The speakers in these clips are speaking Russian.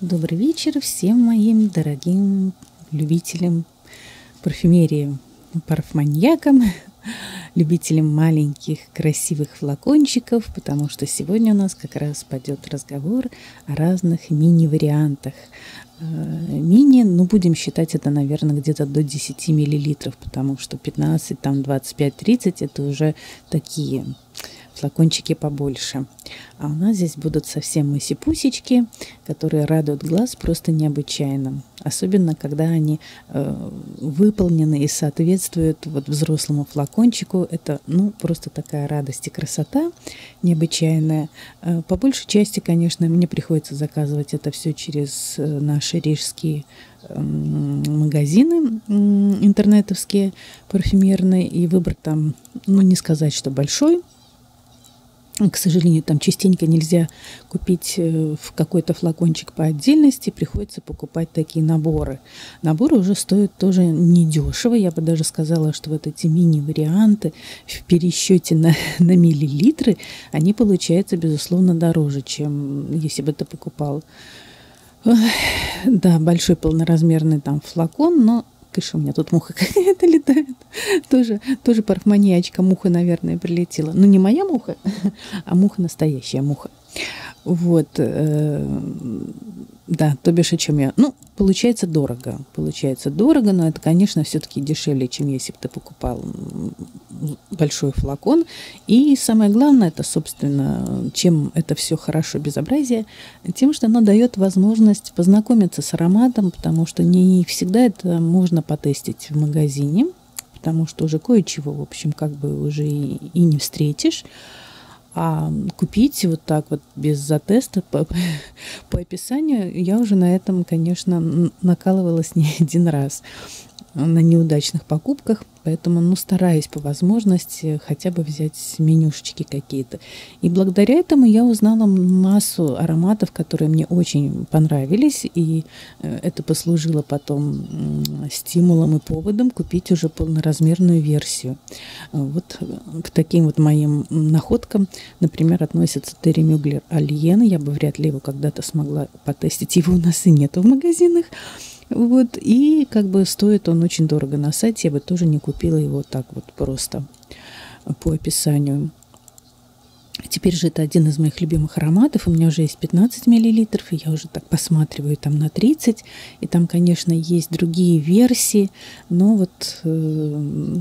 Добрый вечер всем моим дорогим любителям парфюмерии, парфманьякам, любителям маленьких красивых флакончиков, потому что сегодня у нас как раз пойдет разговор о разных мини-вариантах. Э, мини, ну, будем считать это, наверное, где-то до 10 миллилитров, потому что 15, там 25, 30 это уже такие флакончики побольше. А у нас здесь будут совсем мыси-пусечки, которые радуют глаз просто необычайно. Особенно, когда они э, выполнены и соответствуют вот взрослому флакончику. Это, ну, просто такая радость и красота необычайная. Э, по большей части, конечно, мне приходится заказывать это все через э, наши рижские эм, магазины интернетовские парфюмерные и выбор там, ну не сказать, что большой, к сожалению, там частенько нельзя купить э, в какой-то флакончик по отдельности, приходится покупать такие наборы. Наборы уже стоят тоже недешево, я бы даже сказала, что вот эти мини-варианты в пересчете на, на миллилитры, они получаются, безусловно, дороже, чем если бы ты покупал да, большой полноразмерный там флакон, но Кыш, у меня тут муха какая-то летает. тоже, тоже парфманьячка муха, наверное, прилетела. Ну, не моя муха, а муха настоящая муха. Вот. Да, то бишь, о чем я. Ну, получается дорого. Получается дорого, но это, конечно, все-таки дешевле, чем если бы ты покупал большой флакон. И самое главное, это, собственно, чем это все хорошо безобразие, тем, что оно дает возможность познакомиться с ароматом, потому что не всегда это можно потестить в магазине, потому что уже кое-чего, в общем, как бы уже и, и не встретишь. А купить вот так вот без затеста по, по описанию я уже на этом, конечно, накалывалась не один раз на неудачных покупках, поэтому, ну, стараюсь по возможности хотя бы взять менюшечки какие-то. И благодаря этому я узнала массу ароматов, которые мне очень понравились, и э, это послужило потом стимулом и поводом купить уже полноразмерную версию. Вот к таким вот моим находкам, например, относится Терри Мюглер Альен. Я бы вряд ли его когда-то смогла потестить, его у нас и нету в магазинах. Вот, и как бы стоит он очень дорого на сайте, я бы тоже не купила его так вот просто по описанию. Теперь же это один из моих любимых ароматов. У меня уже есть 15 миллилитров, и я уже так посматриваю там на 30. И там, конечно, есть другие версии, но вот э,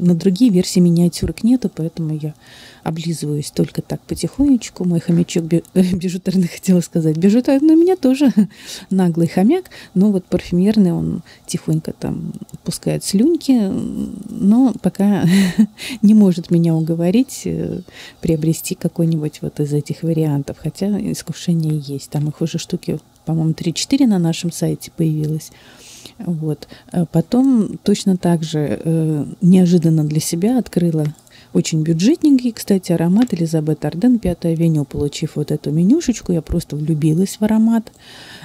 на другие версии миниатюрок нету, поэтому я облизываюсь только так потихонечку. Мой хомячок бижутерный, хотела сказать, бижутерный у меня тоже наглый хомяк, но вот парфюмерный он тихонько там пускает слюньки, но пока не может меня уговорить э, приобрести какой-нибудь вот из этих вариантов, хотя искушение есть. Там их уже штуки, по-моему, 3-4 на нашем сайте появилось. Вот. А потом точно так же э, неожиданно для себя открыла очень бюджетненький, кстати, аромат Элизабет Арден, пятая авеню. Получив вот эту менюшечку, я просто влюбилась в аромат.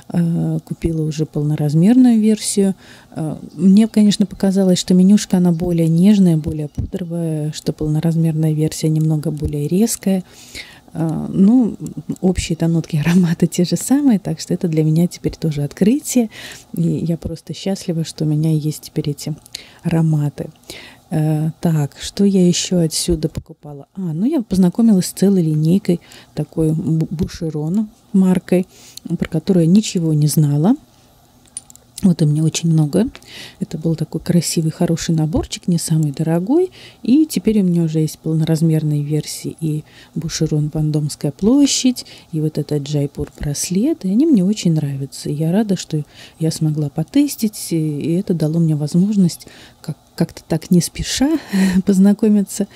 Э, купила уже полноразмерную версию. Э, мне, конечно, показалось, что менюшка, она более нежная, более пудровая, что полноразмерная версия немного более резкая. Э, ну, общие-то нотки аромата те же самые, так что это для меня теперь тоже открытие. И я просто счастлива, что у меня есть теперь эти ароматы. Э, так, что я еще отсюда покупала? А, ну я познакомилась с целой линейкой такой Бушерон маркой, про которую я ничего не знала. Вот у меня очень много. Это был такой красивый, хороший наборчик, не самый дорогой. И теперь у меня уже есть полноразмерные версии и Бушерон Вандомская площадь, и вот этот Джайпур браслет. И они мне очень нравятся. Я рада, что я смогла потестить, и это дало мне возможность как как-то так не спеша познакомиться.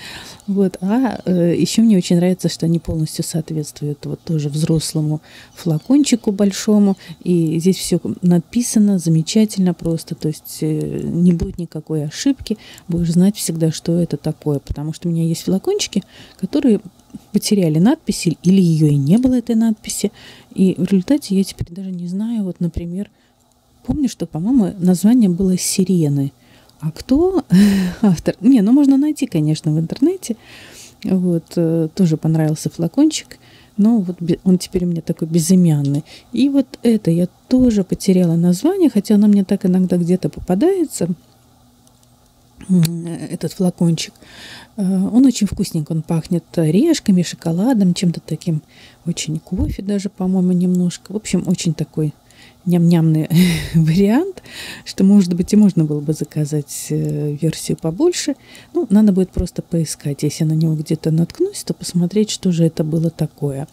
Вот. А э, еще мне очень нравится, что они полностью соответствуют вот тоже взрослому флакончику большому. И здесь все написано замечательно просто. То есть э, не будет никакой ошибки. Будешь знать всегда, что это такое. Потому что у меня есть флакончики, которые потеряли надписи или ее и не было этой надписи. И в результате я теперь даже не знаю, вот, например, помню, что, по-моему, название было «Сирены». А кто автор? Не, ну можно найти, конечно, в интернете. Вот, э, тоже понравился флакончик. но вот он теперь у меня такой безымянный. И вот это я тоже потеряла название, хотя оно мне так иногда где-то попадается, этот флакончик. Э, он очень вкусненько, он пахнет орешками, шоколадом, чем-то таким, очень кофе даже, по-моему, немножко. В общем, очень такой ням-нямный вариант, что, может быть, и можно было бы заказать э, версию побольше. Ну, надо будет просто поискать. Если на него где-то наткнусь, то посмотреть, что же это было такое.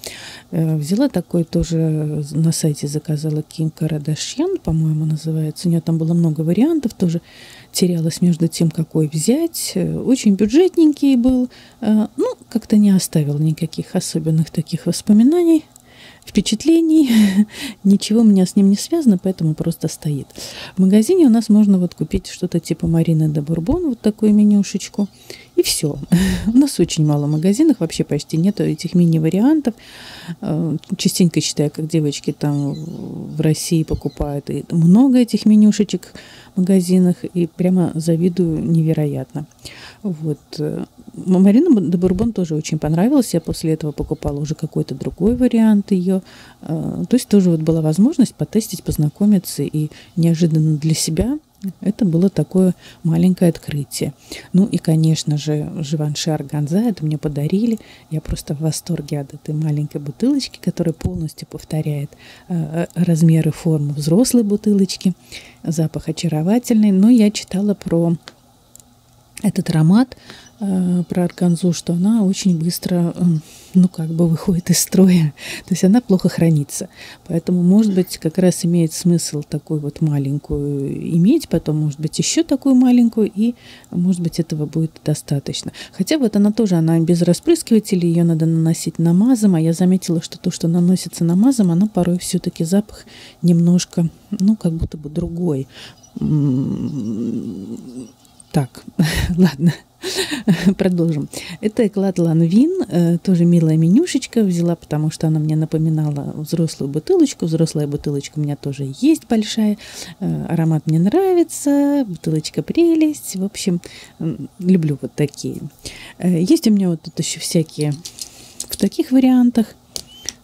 Э, взяла такой тоже на сайте, заказала Ким Карадашьян, по-моему, называется. У нее там было много вариантов, тоже терялась между тем, какой взять. Э, очень бюджетненький был. Ну, как-то не оставил никаких особенных таких воспоминаний впечатлений, ничего у меня с ним не связано, поэтому просто стоит. В магазине у нас можно вот купить что-то типа Марины де Бурбон, вот такую менюшечку, и все. У нас очень мало магазинов, вообще почти нету этих мини-вариантов. Э, частенько считаю, как девочки там в России покупают, и много этих менюшечек в магазинах, и прямо завидую невероятно. Вот. Э, Марина де Бурбон тоже очень понравилась. Я после этого покупала уже какой-то другой вариант ее. Э, то есть тоже вот была возможность потестить, познакомиться и неожиданно для себя это было такое маленькое открытие. Ну и, конечно же, Живанши Органза, это мне подарили. Я просто в восторге от этой маленькой бутылочки, которая полностью повторяет э, размеры формы взрослой бутылочки. Запах очаровательный. Но я читала про этот аромат Э, про органзу, что она очень быстро, эм, ну, как бы выходит из строя. То есть она плохо хранится. Поэтому, может быть, как раз имеет смысл такую вот маленькую иметь, потом, может быть, еще такую маленькую, и, может быть, этого будет достаточно. Хотя вот она тоже, она без распрыскивателя, ее надо наносить намазом, а я заметила, что то, что наносится намазом, она порой все-таки запах немножко, ну, как будто бы другой. Так, ладно. Продолжим. Это Эклад Ланвин, э, тоже милая менюшечка. Взяла, потому что она мне напоминала взрослую бутылочку. Взрослая бутылочка у меня тоже есть большая. Э, аромат мне нравится, бутылочка прелесть. В общем, люблю вот такие. Э, есть у меня вот тут еще всякие в таких вариантах.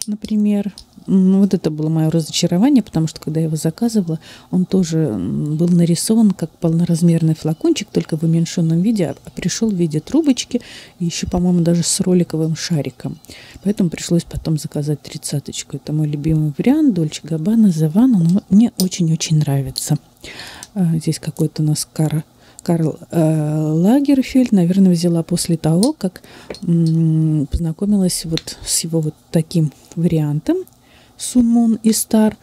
Например, ну, вот это было мое разочарование, потому что когда я его заказывала, он тоже был нарисован как полноразмерный флакончик, только в уменьшенном виде, а пришел в виде трубочки, и еще, по-моему, даже с роликовым шариком. Поэтому пришлось потом заказать тридцаточку. Это мой любимый вариант, Дольче Габбана, Завана, но мне очень-очень нравится. А, здесь какой-то у нас кара Карл э, Лагерфельд, наверное, взяла после того, как м, познакомилась вот с его вот таким вариантом. Суммон и Стар.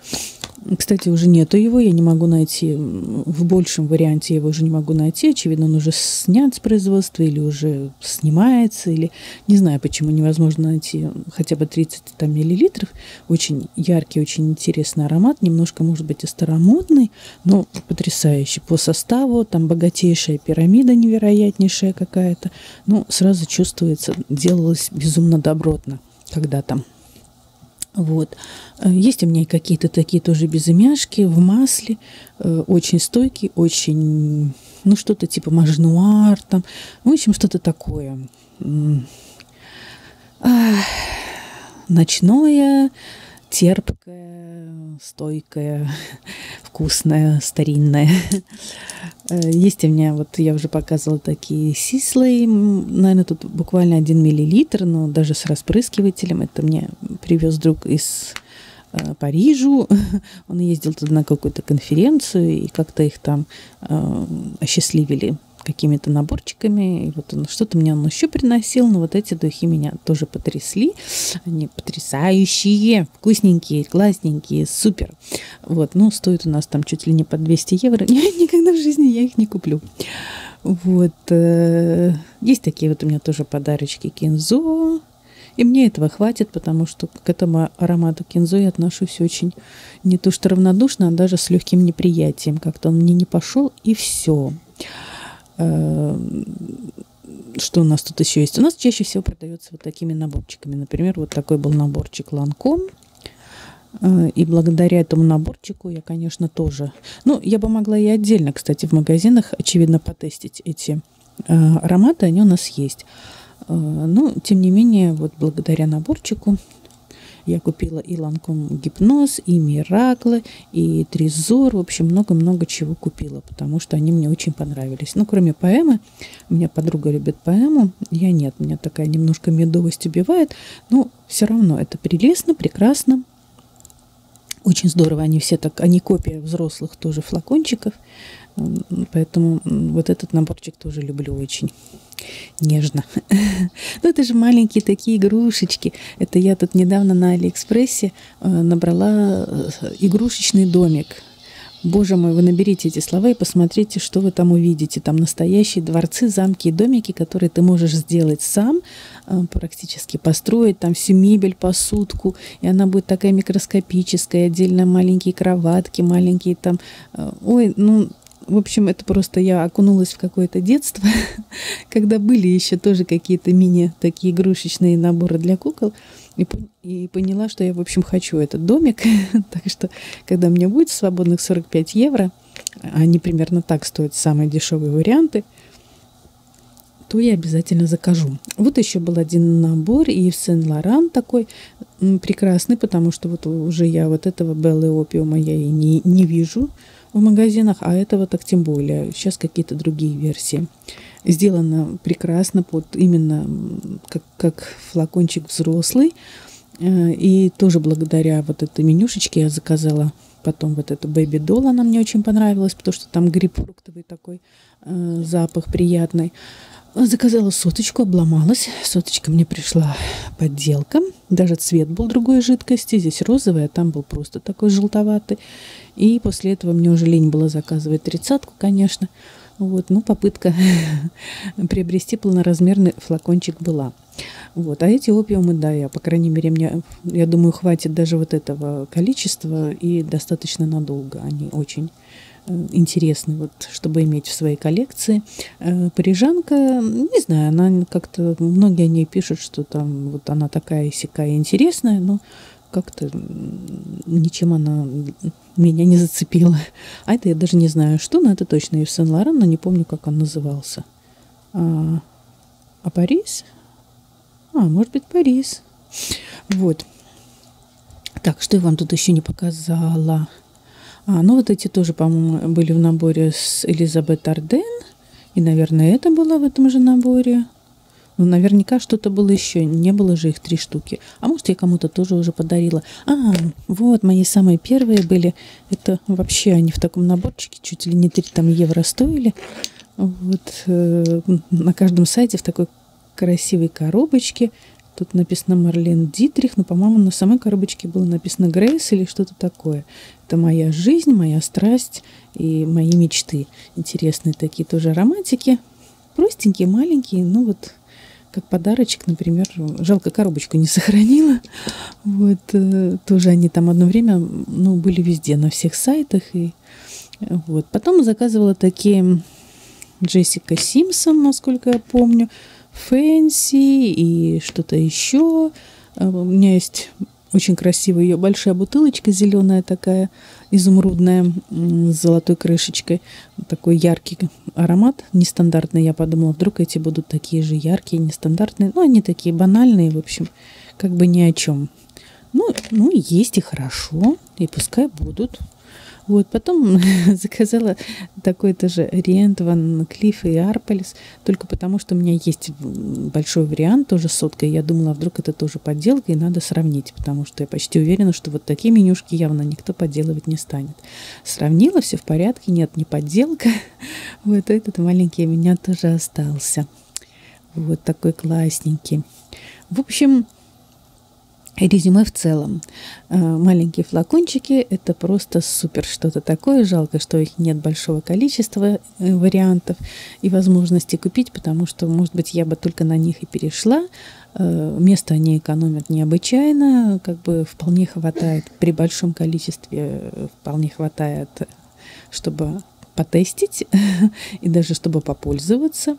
Кстати, уже нету его, я не могу найти, в большем варианте его уже не могу найти. Очевидно, он уже снят с производства или уже снимается, или не знаю, почему невозможно найти хотя бы 30 там, миллилитров. Очень яркий, очень интересный аромат, немножко, может быть, и старомодный, но потрясающий по составу. Там богатейшая пирамида невероятнейшая какая-то. Ну, сразу чувствуется, делалось безумно добротно когда-то. Вот. Э, есть у меня какие-то такие тоже безымяшки в масле, э, очень стойкие, очень, ну, что-то типа мажнуар там, в общем, что-то такое. Ночное, терпкое, стойкое, вкусное, старинное. Э, есть у меня, вот я уже показывала такие сислы, наверное, тут буквально один миллилитр, но даже с распрыскивателем. Это мне привез друг из э, Парижу. Он ездил туда на какую-то конференцию, и как-то их там э, осчастливили какими-то наборчиками. И вот он что-то мне он еще приносил, но вот эти духи меня тоже потрясли. Они потрясающие, вкусненькие, классненькие, супер. Вот, ну, стоит у нас там чуть ли не по 200 евро. Никогда в жизни я их не куплю. Вот. Э, есть такие вот у меня тоже подарочки кинзо. И мне этого хватит, потому что к этому аромату кинзо я отношусь очень не то что равнодушно, а даже с легким неприятием. Как-то он мне не пошел, и все. Эм, что у нас тут еще есть? У нас чаще всего продается вот такими наборчиками. Например, вот такой был наборчик Ланком. Э, и благодаря этому наборчику я, конечно, тоже... Ну, я бы могла и отдельно, кстати, в магазинах, очевидно, потестить эти э, ароматы. Они у нас есть. Э, но, тем не менее, вот благодаря наборчику Я купила и Ланком Гипноз, и Мираклы, и Трезор. В общем, много-много чего купила, потому что они мне очень понравились. Ну, кроме поэмы, у меня подруга любит поэму, я нет, меня такая немножко медовость убивает, но все равно это прелестно, прекрасно. Очень здорово, они все так, они копия взрослых тоже флакончиков. Поэтому вот этот наборчик тоже люблю очень нежно. Ну, это же маленькие такие игрушечки. Это я тут недавно на Алиэкспрессе э, набрала э, игрушечный домик. Боже мой, вы наберите эти слова и посмотрите, что вы там увидите. Там настоящие дворцы, замки и домики, которые ты можешь сделать сам, э, практически построить там всю мебель, посудку, и она будет такая микроскопическая, отдельно маленькие кроватки, маленькие там... Ой, ну, в общем, это просто я окунулась в какое-то детство, когда были еще тоже какие-то мини такие игрушечные наборы для кукол. И, поняла, что я, в общем, хочу этот домик. так что, когда у меня будет свободных 45 евро, они примерно так стоят самые дешевые варианты, то я обязательно закажу. Вот еще был один набор и в Сен-Лоран такой прекрасный, потому что вот уже я вот этого Беллы Опиума я и не, не вижу в магазинах, а этого так тем более. Сейчас какие-то другие версии. Сделано прекрасно, под именно как, как флакончик взрослый. Э, и тоже благодаря вот этой менюшечке я заказала потом вот эту Baby Doll, она мне очень понравилась, потому что там грейпфруктовый такой э, запах приятный. Заказала соточку, обломалась. Соточка мне пришла подделка. Даже цвет был другой жидкости. Здесь розовый, а там был просто такой желтоватый. И после этого мне уже лень было заказывать тридцатку, конечно. Вот, ну, попытка приобрести полноразмерный флакончик была. Вот, а эти опиумы, да, я, по крайней мере, мне, я думаю, хватит даже вот этого количества и достаточно надолго. Они очень интересный, вот, чтобы иметь в своей коллекции. Э, парижанка, не знаю, она как-то, многие о ней пишут, что там вот она такая сякая интересная, но как-то ничем она меня не зацепила. А это я даже не знаю, что, но это точно Ив Сен-Лоран, но не помню, как он назывался. А, а Парис? А, может быть, Парис. Вот. Так, что я вам тут еще не показала? А, ну вот эти тоже, по-моему, были в наборе с Элизабет Арден. И, наверное, это было в этом же наборе. Ну, наверняка что-то было еще. Не было же их три штуки. А может, я кому-то тоже уже подарила. А, вот, мои самые первые были. Это вообще они в таком наборчике чуть ли не 3 там евро стоили. Вот э, на каждом сайте в такой красивой коробочке. Тут написано Марлен Дитрих, но, по-моему, на самой коробочке было написано Грейс или что-то такое. Это моя жизнь, моя страсть и мои мечты. Интересные такие тоже романтики. Простенькие, маленькие, ну вот как подарочек, например, жалко коробочку не сохранила. Вот э, тоже они там одно время, ну, были везде, на всех сайтах. И вот. Потом заказывала такие Джессика Симпсон, насколько я помню. Фэнси и что-то еще. А, у меня есть очень красивая ее большая бутылочка зеленая такая, изумрудная, с золотой крышечкой. Такой яркий аромат, нестандартный. Я подумала, вдруг эти будут такие же яркие, нестандартные. Ну, они такие банальные, в общем, как бы ни о чем. Ну, ну есть и хорошо, и пускай будут. Вот, потом заказала такой тоже Ориент, Ван Клифф и Арполис, только потому, что у меня есть большой вариант тоже с соткой. Я думала, а вдруг это тоже подделка, и надо сравнить, потому что я почти уверена, что вот такие менюшки явно никто подделывать не станет. Сравнила, все в порядке, нет, не подделка. Вот этот маленький у меня тоже остался. Вот такой классненький. В общем, резюме в целом. Э, маленькие флакончики – это просто супер что-то такое. Жалко, что их нет большого количества э, вариантов и возможности купить, потому что, может быть, я бы только на них и перешла. Э, место они экономят необычайно, как бы вполне хватает, при большом количестве вполне хватает, чтобы потестить и даже чтобы попользоваться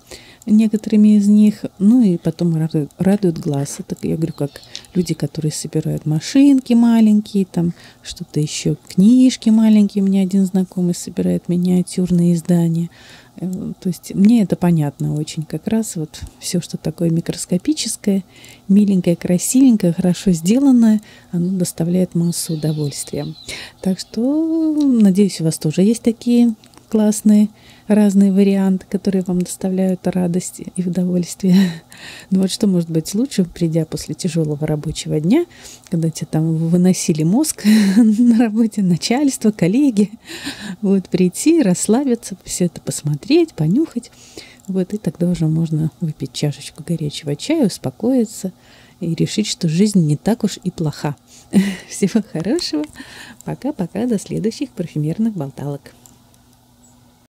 некоторыми из них. Ну и потом радуют, радуют глаз. Это, я говорю, как люди, которые собирают машинки маленькие, там что-то еще, книжки маленькие. У меня один знакомый собирает миниатюрные издания. Э, то есть мне это понятно очень. Как раз вот все, что такое микроскопическое, миленькое, красивенькое, хорошо сделанное, оно доставляет массу удовольствия. Так что, надеюсь, у вас тоже есть такие классные разные варианты, которые вам доставляют радость и удовольствие. Но вот что может быть лучше, придя после тяжелого рабочего дня, когда тебе там выносили мозг на работе, начальство, коллеги, вот прийти, расслабиться, все это посмотреть, понюхать. Вот, и тогда уже можно выпить чашечку горячего чая, успокоиться и решить, что жизнь не так уж и плоха. Всего хорошего. Пока-пока. До следующих парфюмерных болталок.